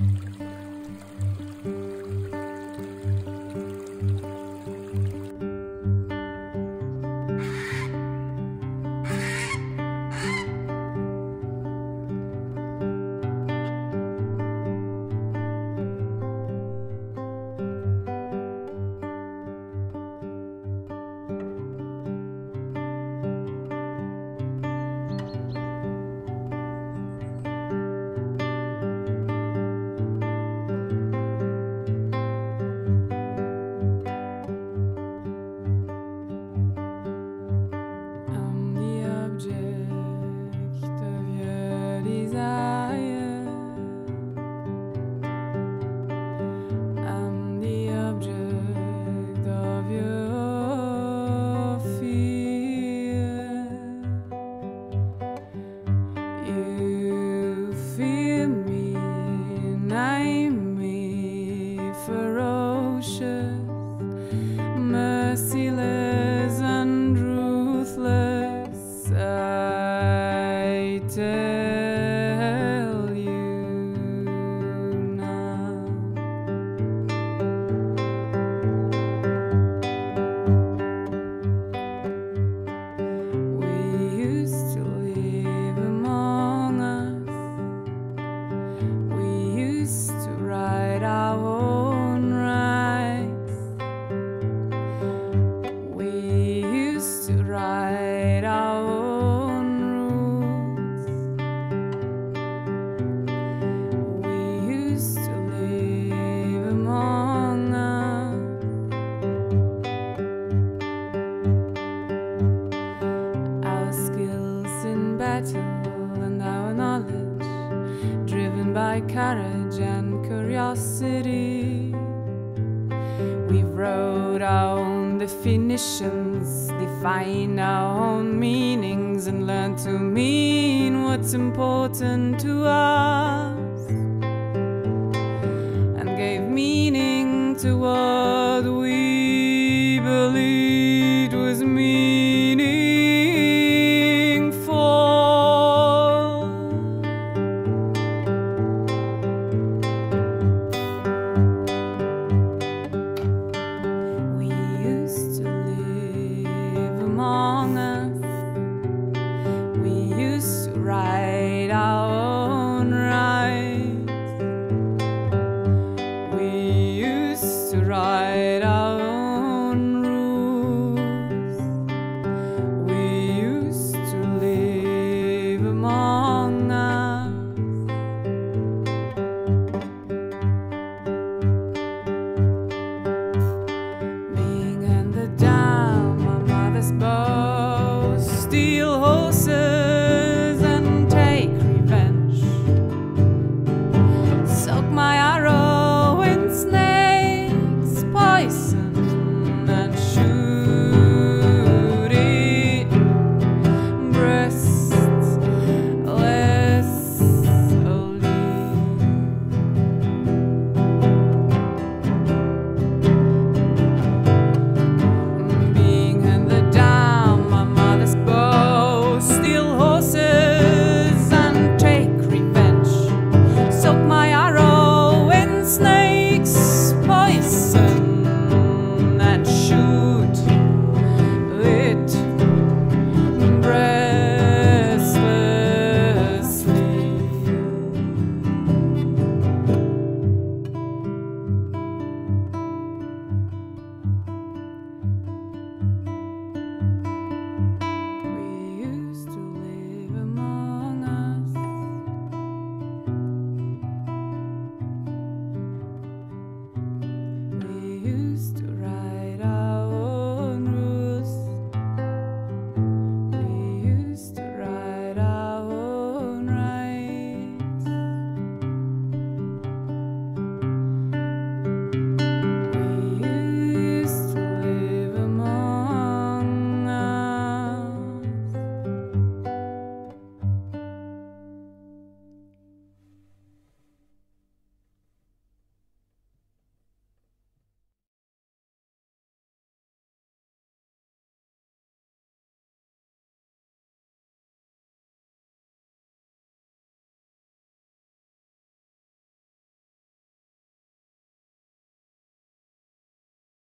Mm-hmm. 不舍。by courage and curiosity. We wrote our own definitions, define our own meanings, and learn to mean what's important to us. And gave meaning to what we believe. steel hole. used to